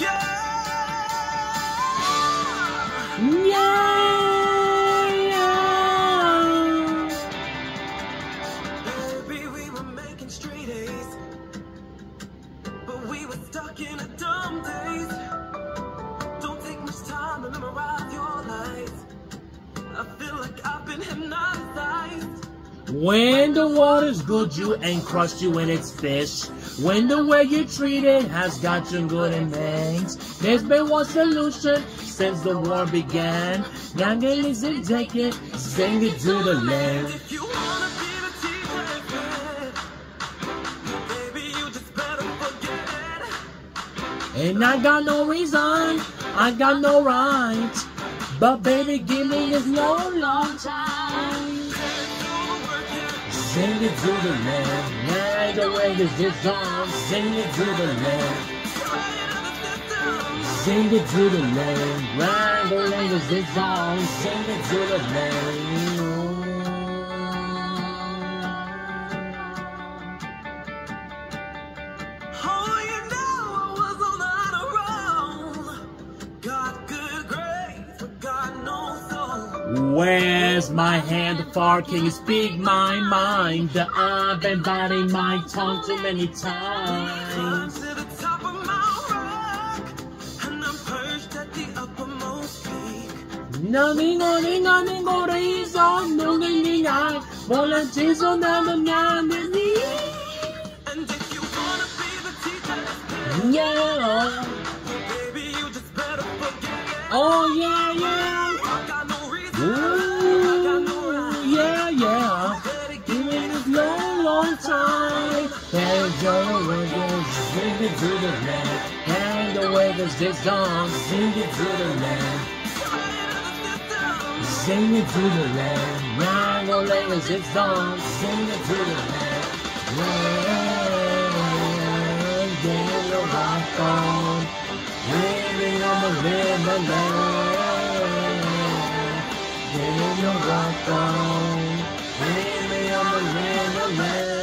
Yeah! Yeah! Baby, we were making straight A's, but we were stuck in dumb days. Don't take much time to memorize your. I feel like I when the water's good, you ain't crushed you in its fish. When the way you treat it has got you good in things. There's been one solution since the war began. Young listen, take it, sing it to the land. If you wanna be the teacher, baby, you just better forget it. And I got no reason, I got no right. But baby, give me this long, long time. Sing it to the land, the way this is song. Sing it to the land, sing it to the land, the way this song. Sing it to the. Where's my hand far? Can you speak my mind? I've been biting my tongue too many times. Nothing on nothing on the ease on, no meaning I the man and me. And if you wanna be the teacher, yeah. Baby, you just better forget. Oh, yeah. It the land And the wiggles this song Sing it to the land Sing it to the land, round the it the rock on, on the river land, get rock on, living on the river land.